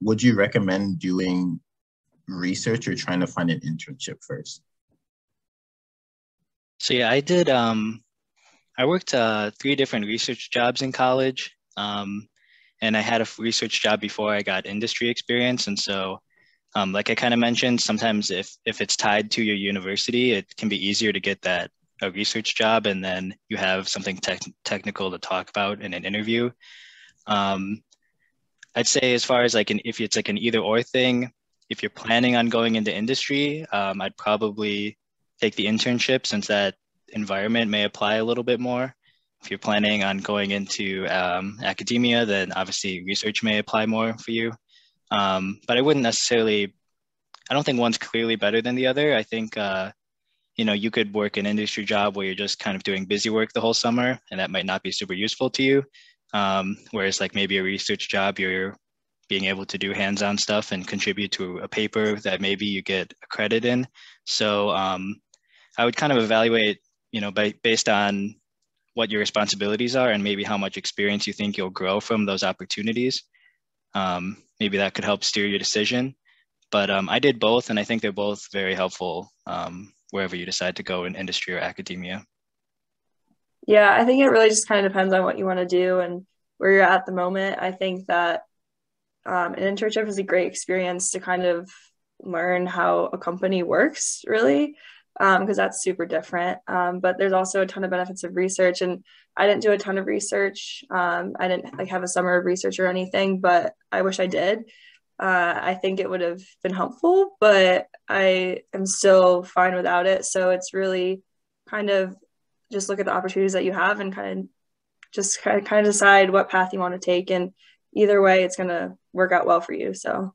would you recommend doing research or trying to find an internship first? So yeah, I did. Um, I worked uh, three different research jobs in college, um, and I had a research job before I got industry experience. And so, um, like I kind of mentioned, sometimes if if it's tied to your university, it can be easier to get that a research job, and then you have something te- technical to talk about in an interview. Um, I'd say as far as like an if it's like an either or thing, if you're planning on going into industry, um, I'd probably take the internship since that environment may apply a little bit more. If you're planning on going into um, academia, then obviously research may apply more for you. Um, but I wouldn't necessarily, I don't think one's clearly better than the other. I think, uh, you know, you could work an industry job where you're just kind of doing busy work the whole summer, and that might not be super useful to you. Um, whereas like maybe a research job, you're being able to do hands-on stuff and contribute to a paper that maybe you get a credit in. So um, I would kind of evaluate, you know, by, based on what your responsibilities are and maybe how much experience you think you'll grow from those opportunities. Um, maybe that could help steer your decision. But um, I did both, and I think they're both very helpful um, wherever you decide to go in industry or academia. Yeah, I think it really just kind of depends on what you want to do and where you're at the moment. I think that um, an internship is a great experience to kind of learn how a company works, really because um, that's super different. Um, but there's also a ton of benefits of research, and I didn't do a ton of research. Um, I didn't like have a summer of research or anything, but I wish I did. Uh, I think it would have been helpful, but I am still fine without it. So it's really kind of just look at the opportunities that you have and kind of just kind of, decide what path you want to take. And either way, it's going to work out well for you. So